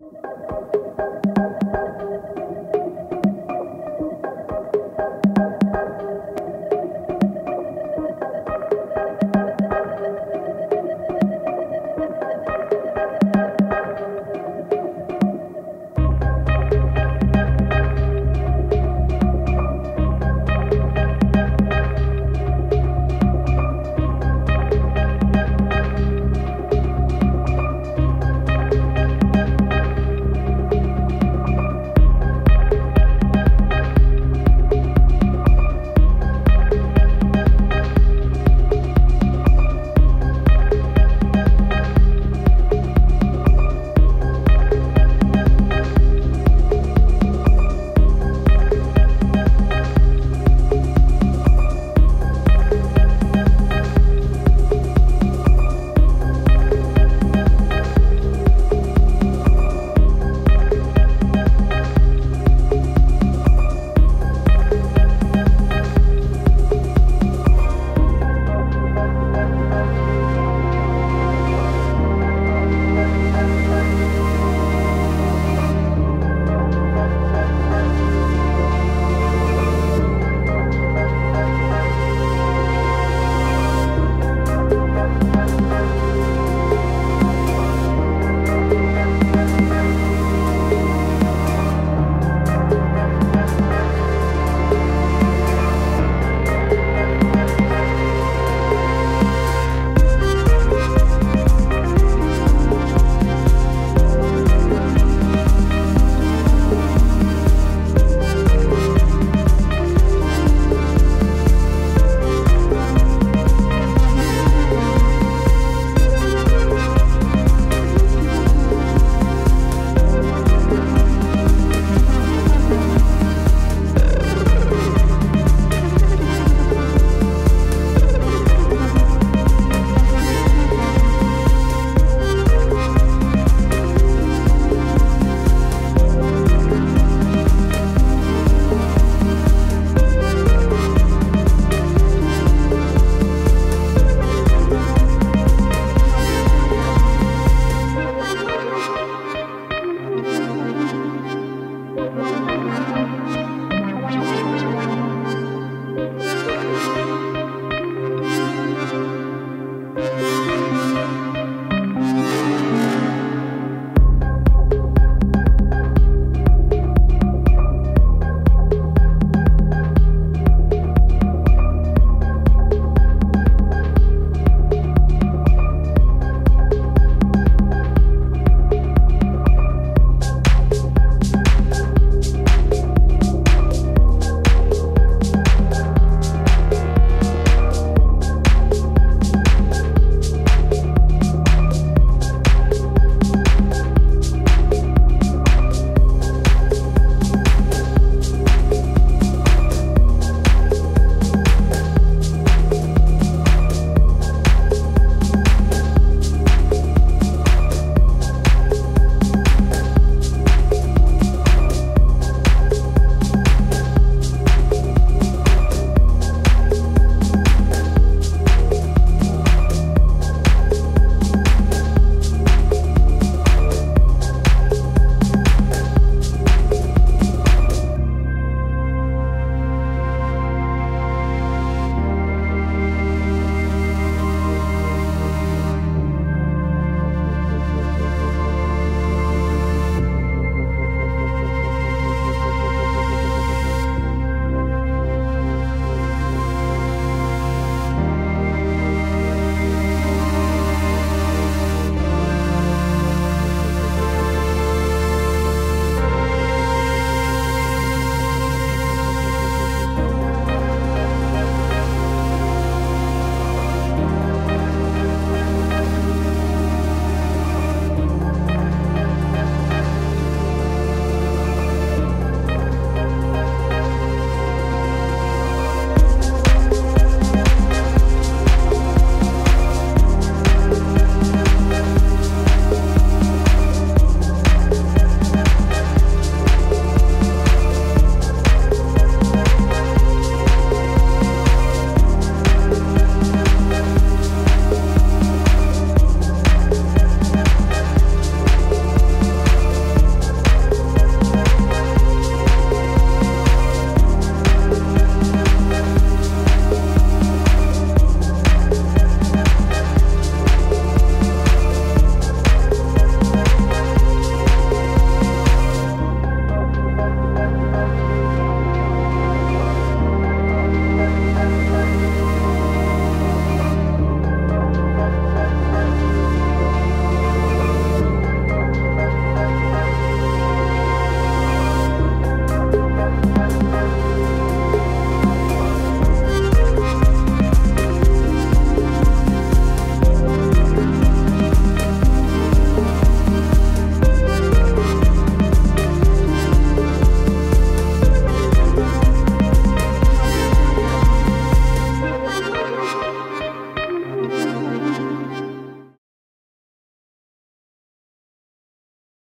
Música